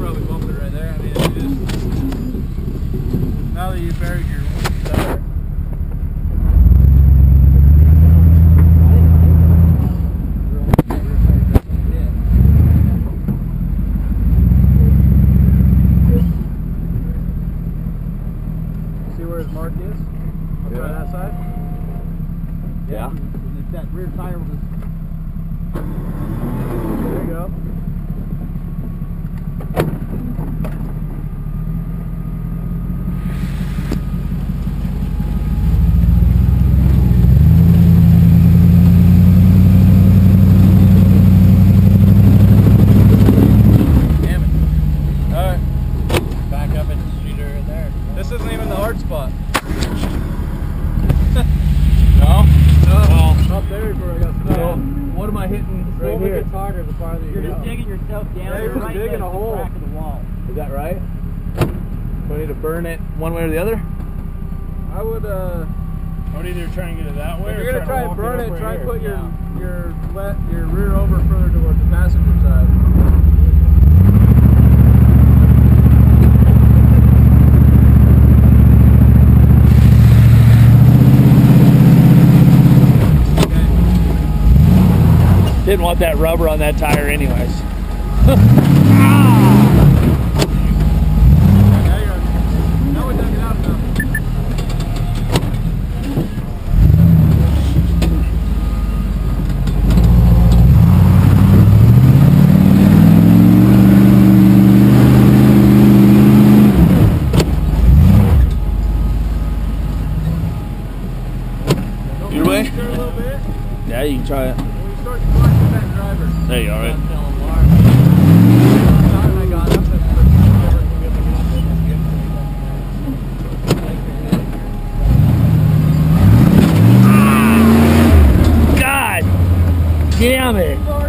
probably bump it right there. I mean, just, now that you buried your tire. See where his mark is? Up yeah. Right that side? Yeah. That rear tire was. Spot. No? Oh, up there is where I got stuck. So, what am I hitting Right right here. here? gets harder the farther you You're go. just digging yourself down. Yeah, You're you're right digging against a the hole. crack of the wall. Is that right? Do I need to burn it one way or the other? I would, uh, I would either try and get it that way if or you're gonna try and walk burn up it, try and put your your let your rear over further towards the passenger side. Didn't want that rubber on that tire anyways. Yeah, now you're now we dug it out enough. Your way? Stir a little bit. Yeah, you can try it driver. Hey, all right. Mm. God damn it!